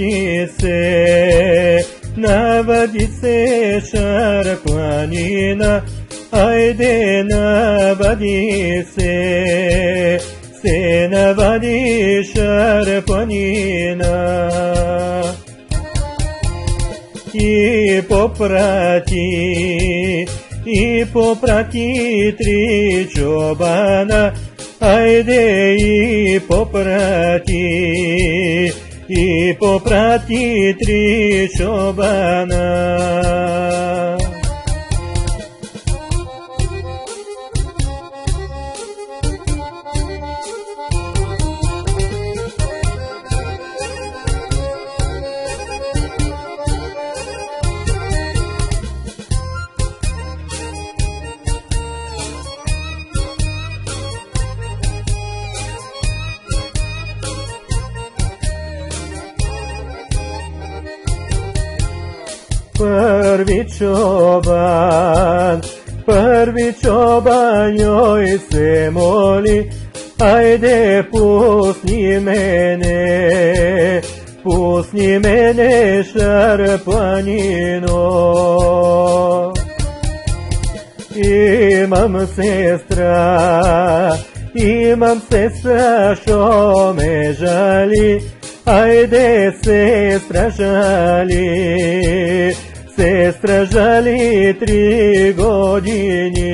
de se nava de ser sharaquanina ai de nava de se se nava de e poprati e poprati trichobana ai de e poprati Υπόφρα Τι Τρίσοβανά Prvi čoban, prvi čoban joj se moli, ajde pusni mene, pusni mene šarpanino. Imam sestra, imam sestra što me žali, ajde sestra žali, се stražali tri godine.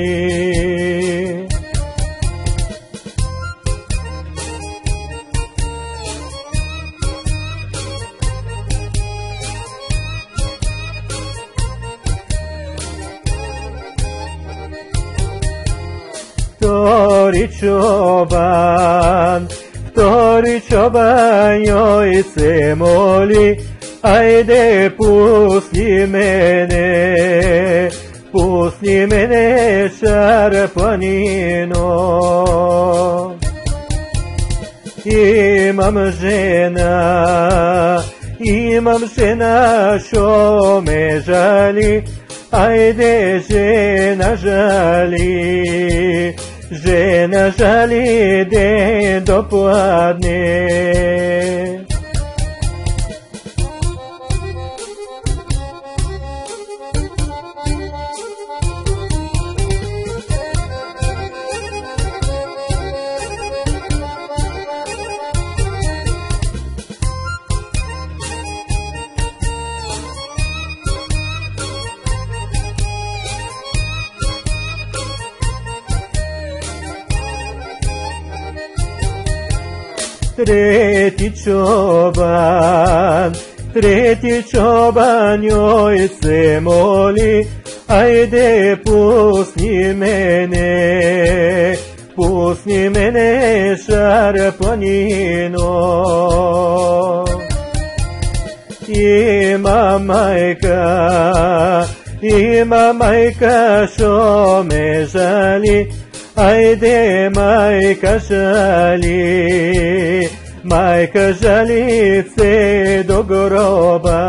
Втори чобан, втори чобан, јој се моли, ajde pusti mene, pusti mene šarpanino. Imam žena, imam žena što me žali, ajde žena žali, žena žali den dopadne. Treti čoban, treti čoban joj se moli, ajde pusti mene, pusti mene šarpanino. Ima majka, ima majka što me žali, ajde majka žali, majka žali se do groba.